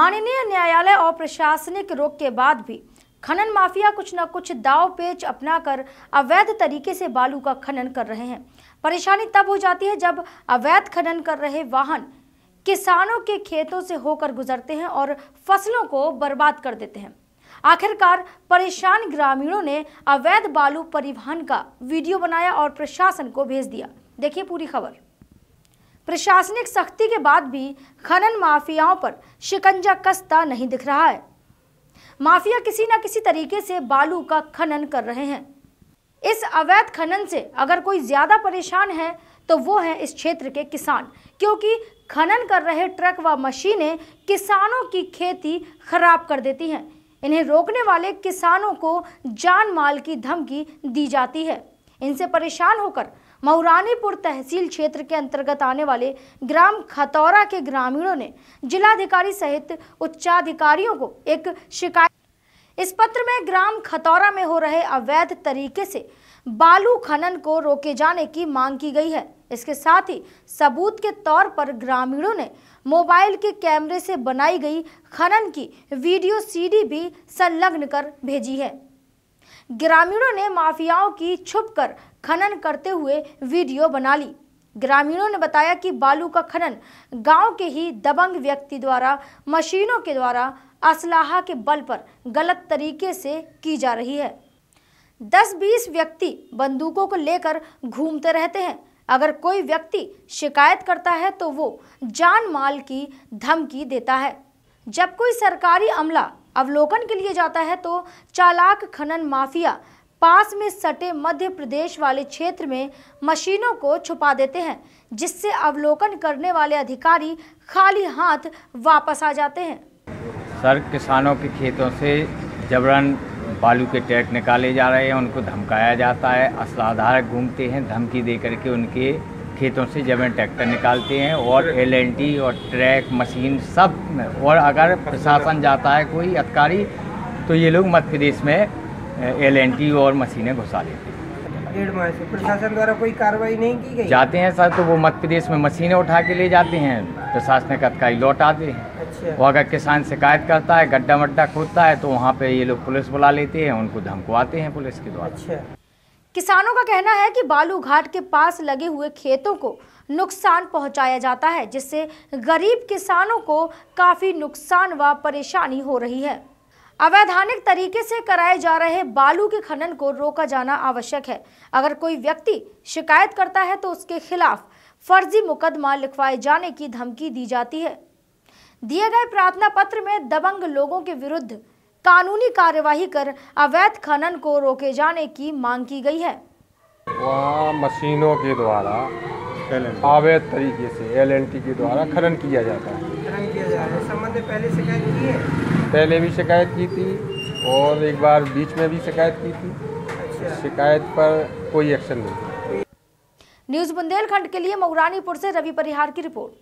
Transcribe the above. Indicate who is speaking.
Speaker 1: माननीय न्यायालय और प्रशासनिक रोक के बाद भी खनन माफिया कुछ न कुछ दाव पेच अपनाकर अवैध तरीके से बालू का खनन कर रहे हैं। परेशानी तब हो जाती है जब अवैध खनन कर रहे वाहन किसानों के खेतों से होकर गुजरते हैं और फ़सलों को बर्बाद कर देते हैं। आखिरकार परेशान ग्रामीणों ने अवैध बालू परिवहन का वीडियो बनाया और प्रशासन को भेज दिया। देखिए पूरी खबर। प्रशासनिक सख्ती के बाद भी खनन माफियाओं पर शिकंजा कसता नहीं दिख रहा है। माफिया किसी न किसी तरीके से बालू का खनन कर रहे हैं। इस अवैध खनन से अगर कोई ज़्यादा परेशान है तो वो है इस क्षेत्र के किसान, क्योंकि खनन कर रहे ट्रक व मशीनें किसानों की खेती खराब कर देती हैं। इन्हें रोकने वाले किसानों को जान माल की धमकी दी जाती है। इनसे परेशान होकर मऊरानीपुर तहसील क्षेत्र के अंतर्गत आने वाले ग्राम खतौरा के ग्रामीणों ने जिलाधिकारी सहित उच्चाधिकारियों को एक शिकायत इस पत्र में ग्राम खतौरा में हो रहे अवैध तरीके से बालू खनन को रोके जाने की मांग की गई है। इसके साथ ही सबूत के तौर पर ग्रामीणों ने मोबाइल के कैमरे से बनाई गई खनन की वीडियो सीडी भी संलग्न कर भेजी है। ग्रामीणों ने माफियाओं की छुपकर खनन करते हुए वीडियो बना ली। ग्रामीणों ने बताया कि बालू का खनन गाँव के ही दबंग व्यक्ति द्वारा, मशीनों के द्वारा, असलाहा के बल पर गलत तरीके से की जा रही है। 10-20 व्यक्ति बंदूकों को लेकर घूमते रहते हैं। अगर कोई व्यक्ति शिकायत करता है तो वो जान माल की धमकी देता है। जब कोई सरकारी अमला अवलोकन के लिए जाता है तो चालाक खनन माफिया पास में सटे मध्य प्रदेश वाले क्षेत्र में मशीनों को छुपा देते हैं, जिससे अवलोकन करने वाले अधिकारी खाली हाथ वापस आ जाते हैं।
Speaker 2: सर, किसानों के खेतों से जबरन बालू के ट्रैक निकाले जा रहे हैं, उनको धमकाया जाता है। असलाधार घूमते हैं, धमकी दे करके उनके खेतों से जबरन ट्रैक्टर निकालते हैं और एलएनटी और ट्रैक मशीन सब और अगर प्रशासन जाता है कोई अधिकारी तो ये लोग मध्य प्रदेश में एलएनटी और मशीनें घुसा लेते हैं।
Speaker 3: डेढ़ माह से प्रशासन द्वारा कोई कार्रवाई नहीं की गई?
Speaker 2: जाते हैं सर तो वो मध्य प्रदेश में मशीनें उठा के ले जाते हैं। प्रशासनिक अधिकारी लौट आते हैं।
Speaker 3: अच्छा।
Speaker 2: वो अगर किसान शिकायत करता है गड्ढा वड्ढा खोदता है तो वहाँ पे ये लोग पुलिस बुला लेते हैं उनको धमकवाते हैं पुलिस के द्वारा।
Speaker 3: अच्छा।
Speaker 1: किसानों का कहना है कि बालू घाट के पास लगे हुए खेतों को नुकसान पहुँचाया जाता है, जिससे गरीब किसानों को काफ़ी नुकसान व परेशानी हो रही है। अवैधानिक तरीके से कराए जा रहे बालू के खनन को रोका जाना आवश्यक है। अगर कोई व्यक्ति शिकायत करता है तो उसके खिलाफ फर्जी मुकदमा लिखवाए जाने की धमकी दी जाती है। दिए गए प्रार्थना पत्र में दबंग लोगों के विरुद्ध कानूनी कार्यवाही कर अवैध खनन को रोके जाने की मांग की गई है।
Speaker 4: वहाँ मशीनों के द्वारा अवैध तरीके से एलएनटी के द्वारा खनन किया जाता है।
Speaker 3: खनन किया जा रहा है। संबंध में पहले शिकायत की है?
Speaker 4: पहले भी शिकायत की थी और एक बार बीच में भी शिकायत की थी।
Speaker 3: अच्छा।
Speaker 4: शिकायत पर कोई एक्शन नहीं।
Speaker 1: न्यूज़ बुंदेलखंड के लिए मऊरानीपुर से रवि परिहार की रिपोर्ट।